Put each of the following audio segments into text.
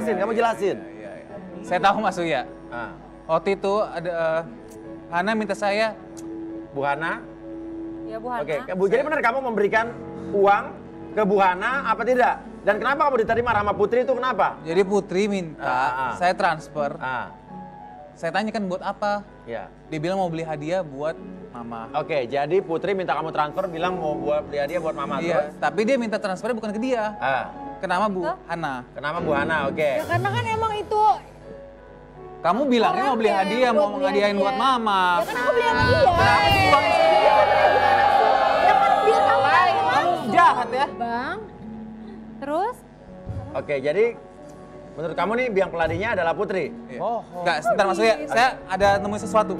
jelasin, kamu jelasin. Iya, iya. Saya tahu Mas Uya. Ah, Waktu itu ada eh, Hana minta saya Bu Hana. Ya Bu Hana. Oke, Bu, jadi benar kamu memberikan uang ke Bu Hana apa tidak? Dan kenapa kamu diterima sama Putri itu kenapa? jadi Putri minta Ah, ah. saya transfer. Ah, Saya tanyakan buat apa? ya. Dia bilang mau beli hadiah buat mama. Oke, jadi Putri minta kamu transfer bilang mau buat beli hadiah buat mama Iya, terus. tapi dia minta transfernya bukan ke dia. Ah, Kenapa Bu Ke? Hana? kenapa Bu Hana? Oke. Ya karena kan emang itu Kamu bilangnya mau beli hadiah, mau beli ngadiain buat mama. ya kan aku bilang sama dia. Kenapa sih sedikit? Ya kan dia tahu Kamu jahat ya. Bang, Terus? Oke, jadi menurut kamu nih biang peladinya adalah Putri? Oh, Enggak, sebentar Mas Uya. Saya ada nemuin sesuatu.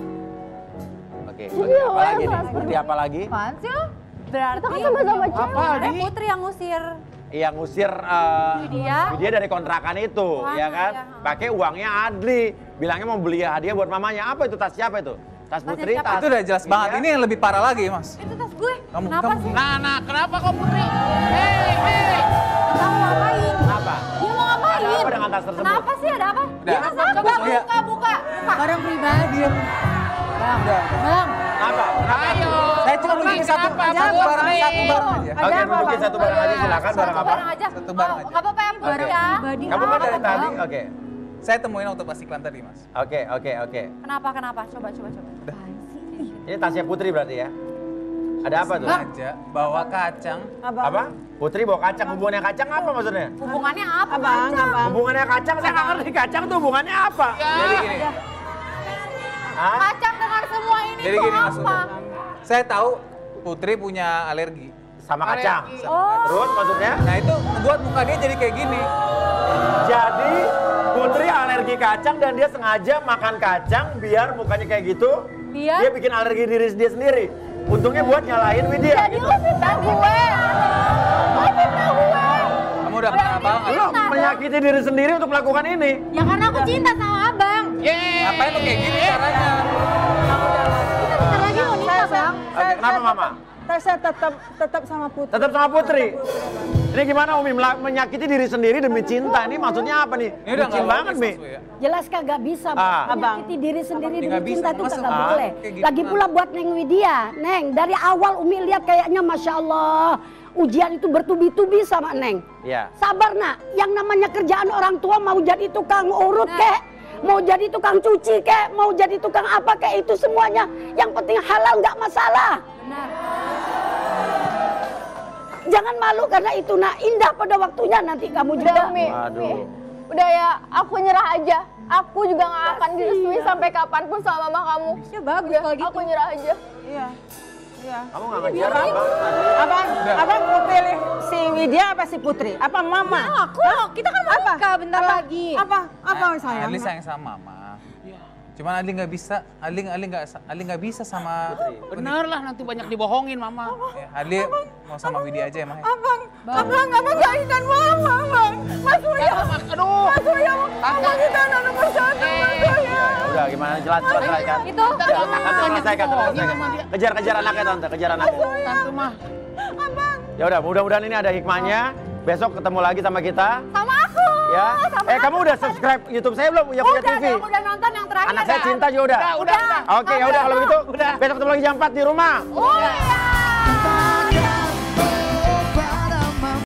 Oke, oke, apa lagi nih? Putri apa lagi? apaan sih lo? Berarti Kita kan sama-sama cewek. sebenarnya Putri yang ngusir. Yang ngusir eh, Widya. Widya dari kontrakan itu, Wah, ya kan? iya. Pakai uangnya Adli. Bilangnya mau beli hadiah buat mamanya. Apa itu tas siapa itu? Tas Putri, tas Itu udah jelas Widya. banget. Ini yang lebih parah lagi, Mas. Itu tas gue. Kamu- Kenapa kamu- sih? Nah, nah, kenapa kok Putri? Hei, hei. Kamu ngapain? Kenapa? Dia mau ngapain? Ada apa dengan tas tersebut? Kenapa sih? Ada apa? Udah. Dia tas apa? Coba, Buka, buka, buka. buka. Barang pribadi. Bang. Bang, Kenapa? Kenapa? Ayo. Saya cuma nunjukin satu, Kenapa? Satu barang aja. Ada Oke, nunjukin Bang? satu barang aja silakan. Barang apa? barang aja. Satu barang aja. Nggak apa-apa ya, Bu Oke. ya. Pribadi. Kamu kan dari Bang. tadi? Oke. Saya temuin waktu pas iklan tadi, Mas. Oke, oke, oke. Kenapa, kenapa? Coba, coba, coba. Ini tasnya Putri berarti ya? Ada apa tuh? Sengaja bawa kacang. Apa? Putri bawa kacang. Hubungannya kacang apa maksudnya? Hubungannya apa? Abang, Kacang? abang. Hubungannya kacang, saya nggak ngerti kacang tuh hubungannya apa? Jadi gini, Hah? Kacang dengan semua ini jadi tuh gini apa? maksudnya. Saya tahu Putri punya alergi. Sama kacang. Oh. Terus maksudnya? Nah itu buat muka dia jadi kayak gini. Jadi Putri alergi kacang dan dia sengaja makan kacang biar mukanya kayak gitu. Biar? Dia bikin alergi diri dia sendiri. Untungnya buat nyalahin Widya Jadi gitu. lu fitnah gue. Lu fitnah gue. Kamu udah pernah apa? Lu menyakiti diri sendiri untuk melakukan ini. Ya karena aku cinta sama abang. Yeay. Ngapain lu kayak gini caranya? Kita bentar lagi mau Bang. Oke, kenapa Mama? Tapi saya tetap tetap sama Putri. Tetap sama Putri. Ini gimana Umi menyakiti diri sendiri demi cinta? Ini maksudnya apa nih? Ini udah Bucin banget, Mi. Uya. Jelas kagak bisa Ah. menyakiti diri sendiri Ya, demi cinta itu kagak Ah. boleh. Gitu, Lagi Mas. pula buat Neng Widya, Neng dari awal Umi lihat kayaknya masya Allah ujian itu bertubi-tubi sama Neng. Iya. Sabar nak, yang namanya kerjaan orang tua mau jadi tukang urut kek, mau jadi tukang cuci kek, mau jadi tukang apa kek itu semuanya yang penting halal nggak masalah. Benar. Jangan malu karena itu nak indah pada waktunya nanti kamu juga. Udah Aduh. Umi. Udah ya, aku nyerah aja. Aku juga gak akan direstui sampai kapan pun sama mama kamu. Ya bagus Udah, kalau gitu. aku nyerah aja. Iya. Iya. Kamu nggak ngejar apa? Abang, abang Widya apa si Putri? Apa Mama? Aku, kita kan mau nikah bentar lagi. Apa? Apa sayang? Adli sayang sama mama. Cuman Adli nggak bisa, Adli Adli nggak Adli nggak bisa sama Bener lah nanti banyak dibohongin mama. Ya, Adli mau sama Widya aja emang. ya. Abang, abang, abang gak ingat Mama, abang. Mas Uya, Aduh. Mas Uya, abang kita anak nomor satu, Mas Uya. Udah gimana jelas jelas selesaikan. Itu. Ya, Tante selesaikan, selesaikan. Kejar kejar anaknya tante, kejar anaknya. Tante mah. Ya udah, mudah-mudahan ini ada hikmahnya. Besok ketemu lagi sama kita. Sama aku. Ya. Sama Eh kamu udah subscribe YouTube saya belum? Ya punya Udah, TV. dong, udah nonton yang terakhir. Anak saya kan? cinta juga udah. Udah, udah, udah. Oke, ya udah kalau begitu. Besok ketemu lagi jam 4 di rumah. Oh iya.